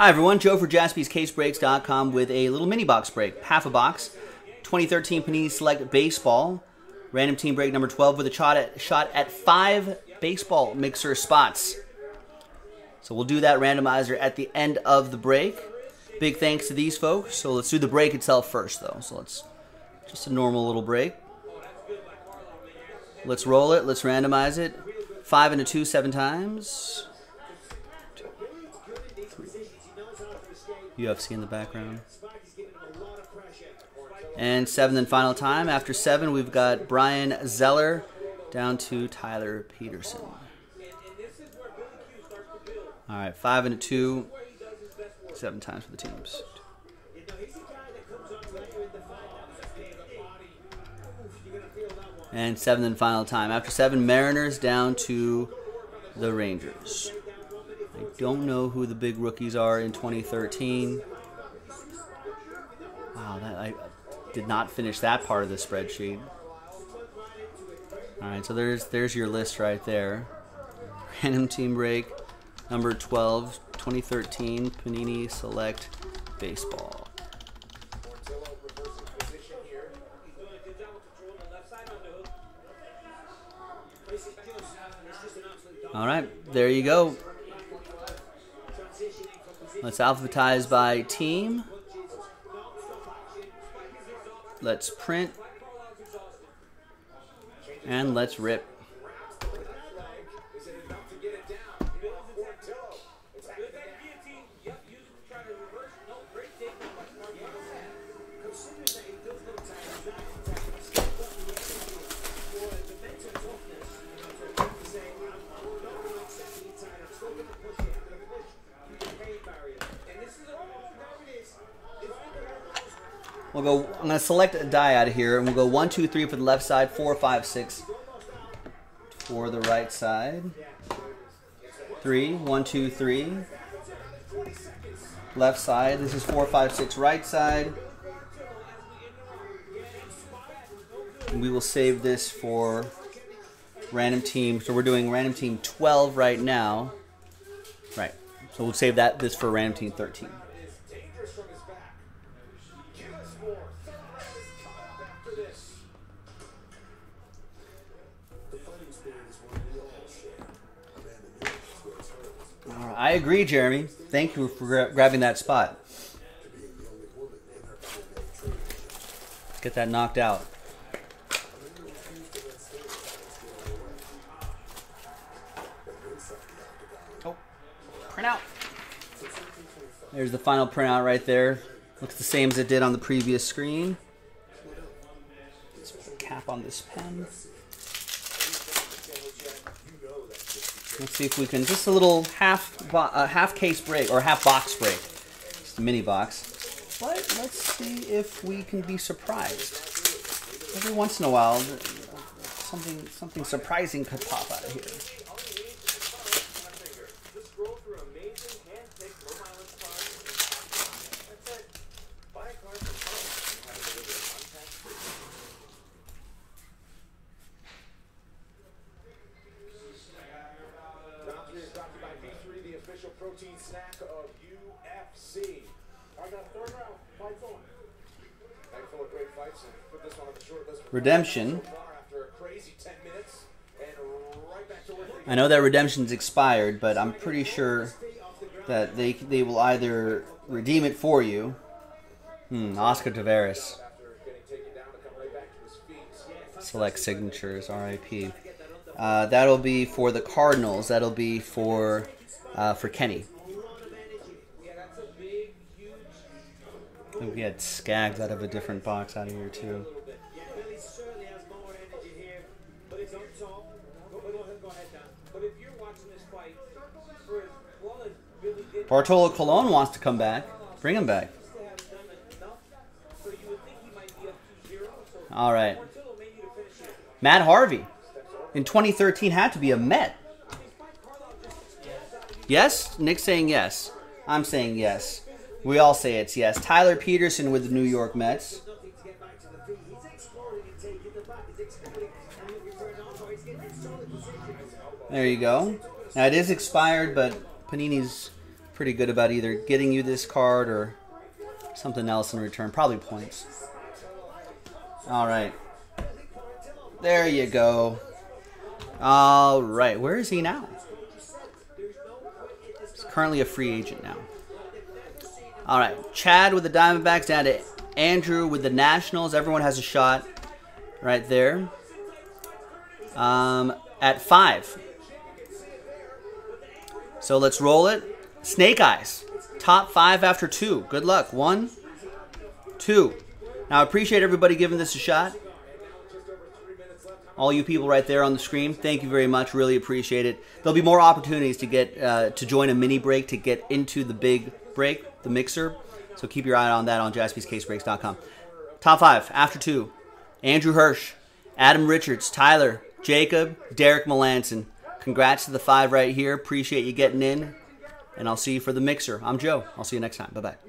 Hi everyone, Joe for jaspyscasebreaks.com with a little mini box break, half a box. 2013 Panini Select Baseball, random team break number 12 with a shot at, shot at five baseball mixer spots. So we'll do that randomizer at the end of the break. Big thanks to these folks. So let's do the break itself first though. So let's, just a normal little break. Let's roll it, let's randomize it. Five and a two, seven times. UFC in the background. And seventh and final time. After seven, we've got Brian Zeller down to Tyler Peterson. All right, five and a two, seven times for the teams. And seventh and final time. After seven, Mariners down to the Rangers. I don't know who the big rookies are in 2013. Wow, that I did not finish that part of the spreadsheet. All right, so there's there's your list right there. Random team break number 12, 2013 Panini Select Baseball. All right, there you go. Let's alphabetize by team. Let's print. And let's rip. We'll go. I'm going to select a die out of here, and we'll go one, two, three for the left side, four, five, six for the right side. Three, one, two, three. Left side. This is four, five, six. Right side. And we will save this for random team. So we're doing random team 12 right now. Right. So we'll save that this for random team 13. I agree, Jeremy. Thank you for gra grabbing that spot. Get that knocked out. Oh, print out. There's the final printout right there. Looks the same as it did on the previous screen. Let's put a cap on this pen. Let's see if we can just a little half uh, half case break or half box break, just a mini box. But let's see if we can be surprised. Every once in a while, something something surprising could pop out of here. protein snack of UFC. I got third round. Fights on. Night full of great fights and put this one on the short list. Redemption. I know that redemption's expired, but I'm pretty sure that they they will either redeem it for you. Hmm, Oscar Taveras. Select signatures, RIP. Uh, that'll be for the Cardinals. That'll be for uh, for Kenny. I think we had Skaggs out of a different box out of here too. Bartolo Colon wants to come back. Bring him back. All right. Matt Harvey in 2013 had to be a Met. Yes? Nick's saying yes. I'm saying yes. We all say it's yes. Tyler Peterson with the New York Mets. There you go. Now it is expired, but Panini's pretty good about either getting you this card or something else in return. Probably points. All right. There you go. All right. Where is he now? He's currently a free agent now. All right. Chad with the Diamondbacks down to Andrew with the Nationals. Everyone has a shot right there. Um, at five. So let's roll it. Snake Eyes. Top five after two. Good luck. One, two. Now, I appreciate everybody giving this a shot. All you people right there on the screen, thank you very much. Really appreciate it. There'll be more opportunities to get uh, to join a mini break to get into the big break, the mixer. So keep your eye on that on jaspyscasebreaks.com. Top five after two: Andrew Hirsch, Adam Richards, Tyler, Jacob, Derek Melanson. Congrats to the five right here. Appreciate you getting in. And I'll see you for the mixer. I'm Joe. I'll see you next time. Bye bye.